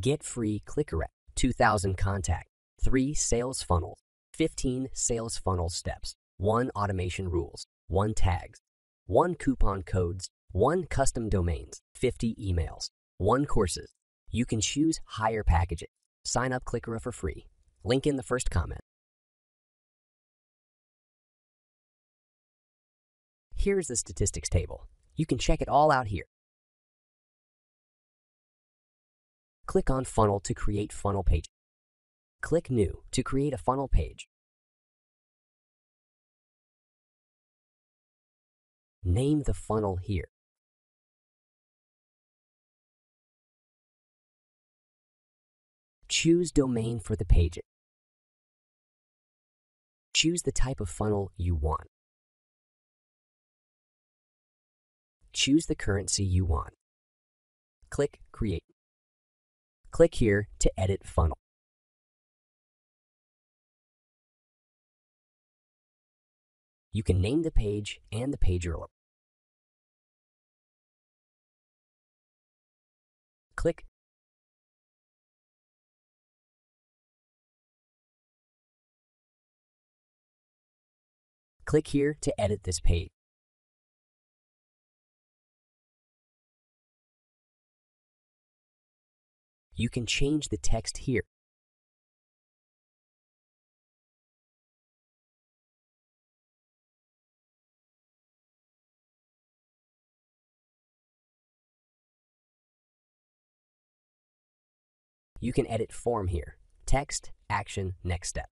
Get free Clickera, 2000 contact, 3 sales funnels, 15 sales funnel steps, 1 automation rules, 1 tags, 1 coupon codes, 1 custom domains, 50 emails, 1 courses. You can choose higher packages. Sign up Clickera for free. Link in the first comment. Here's the statistics table. You can check it all out here. Click on Funnel to create funnel page. Click New to create a funnel page. Name the funnel here. Choose domain for the page. Choose the type of funnel you want. Choose the currency you want. Click Create. Click here to edit funnel. You can name the page and the page URL. Click Click here to edit this page. You can change the text here. You can edit form here. Text, action, next step.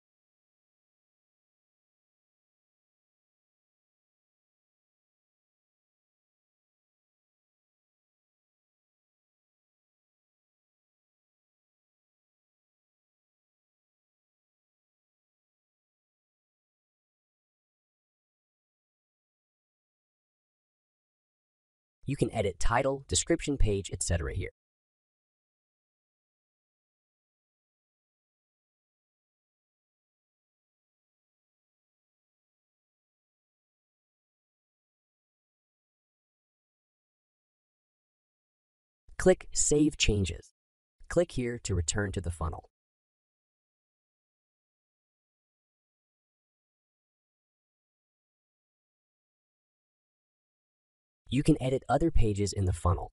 You can edit title, description page, etc. here. Click Save Changes. Click here to return to the funnel. You can edit other pages in the funnel.